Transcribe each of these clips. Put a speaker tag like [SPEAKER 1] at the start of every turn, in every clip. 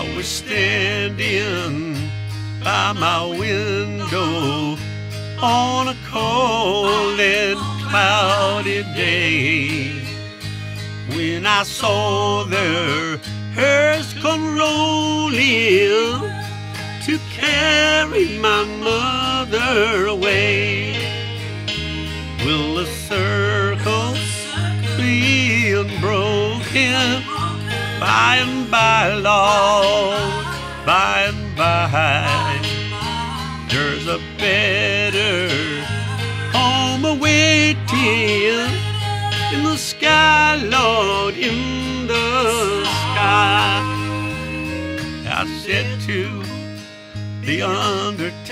[SPEAKER 1] I was standing by my window on a cold and cloudy day when I saw their hearse come rolling to carry my mother away. Will the circle be unbroken by and by, Lord, awaiting in the sky, Lord, in the sky. I said to the undertaker,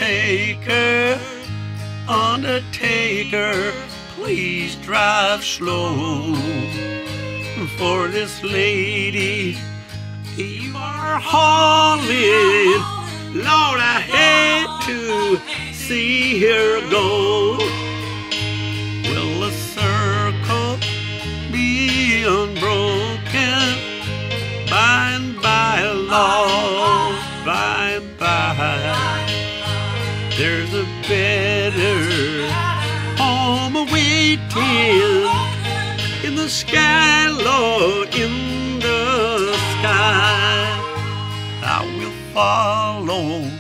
[SPEAKER 1] Undertaker, please drive slow. For this lady you are hauling, Lord, I hate to see her go. Unbroken by and by, by and by? There's a better home awaiting in the sky, Lord, in the sky. I will follow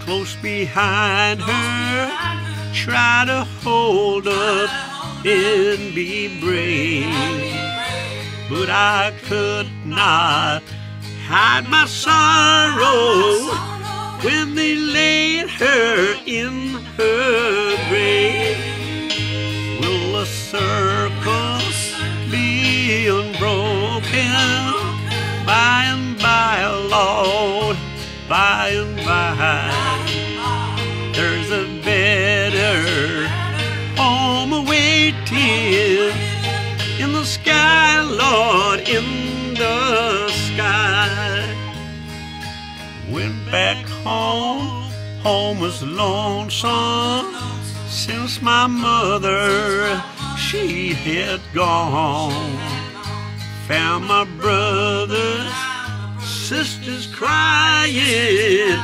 [SPEAKER 1] close behind her, try to hold up and be brave. But I could not hide my sorrow when they laid her in her grave. Will the circle be unbroken by and by, Lord, by and by? There's a better home awaiting in the sky, Lord, in the sky. Went back home, home was lonesome since my mother she had gone. Found my brothers, sisters crying.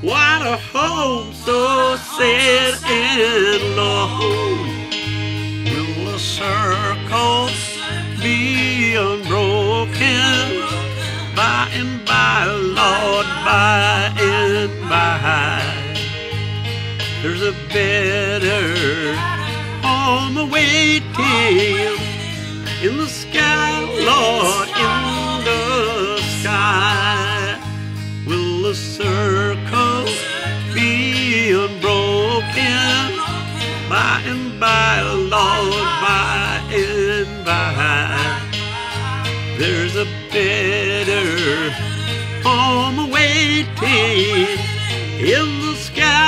[SPEAKER 1] What a home so sad and lone. There's a better home awaiting in the sky, Lord, in the sky. Will the circle be unbroken by and by, Lord, by and by? There's a better home awaiting in the sky,